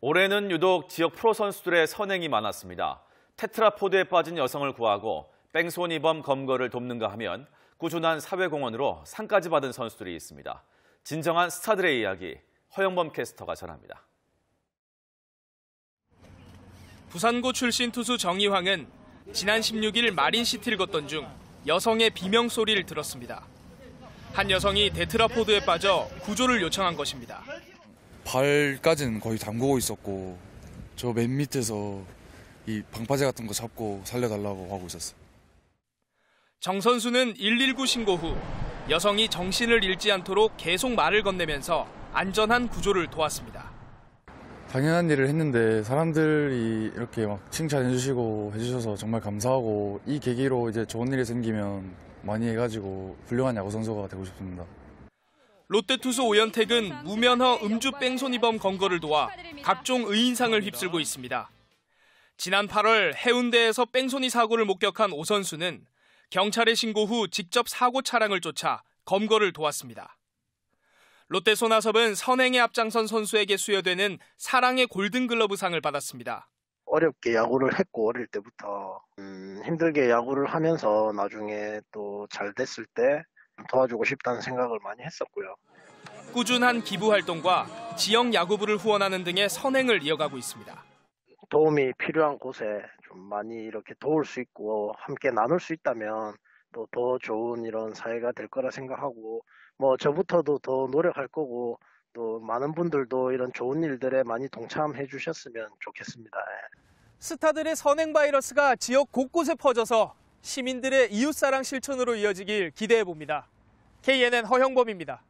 올해는 유독 지역 프로 선수들의 선행이 많았습니다. 테트라포드에 빠진 여성을 구하고 뺑소니범 검거를 돕는가 하면 꾸준한 사회공헌으로 상까지 받은 선수들이 있습니다. 진정한 스타들의 이야기 허영범 캐스터가 전합니다. 부산고 출신 투수 정희황은 지난 16일 마린시티를 걷던 중 여성의 비명 소리를 들었습니다. 한 여성이 테트라포드에 빠져 구조를 요청한 것입니다. 발까지는 거의 담그고 있었고 저 맨 밑에서 이 방파제 같은 거 잡고 살려달라고 하고 있었어요. 정 선수는 119 신고 후 여성이 정신을 잃지 않도록 계속 말을 건네면서 안전한 구조를 도왔습니다. 당연한 일을 했는데 사람들이 이렇게 막 칭찬해 주시고 해주셔서 정말 감사하고 이 계기로 이제 좋은 일이 생기면 많이 해가지고 훌륭한 야구 선수가 되고 싶습니다. 롯데 투수 오연택은 무면허 음주 뺑소니범 검거를 도와 각종 의인상을 휩쓸고 있습니다. 지난 8월 해운대에서 뺑소니 사고를 목격한 오 선수는 경찰에 신고 후 직접 사고 차량을 쫓아 검거를 도왔습니다. 롯데 손아섭은 선행에 앞장선 선수에게 수여되는 사랑의 골든글러브상을 받았습니다. 어렵게 야구를 했고 어릴 때부터 음, 힘들게 야구를 하면서 나중에 또 잘 됐을 때 도와주고 싶다는 생각을 많이 했었고요. 꾸준한 기부 활동과 지역 야구부를 후원하는 등의 선행을 이어가고 있습니다. 도움이 필요한 곳에 좀 많이 이렇게 도울 수 있고 함께 나눌 수 있다면 또 더 좋은 이런 사회가 될 거라 생각하고 뭐 저부터도 더 노력할 거고 또 많은 분들도 이런 좋은 일들에 많이 동참해 주셨으면 좋겠습니다. 예. 스타들의 선행 바이러스가 지역 곳곳에 퍼져서 시민들의 이웃사랑 실천으로 이어지길 기대해 봅니다. KNN 허형범입니다.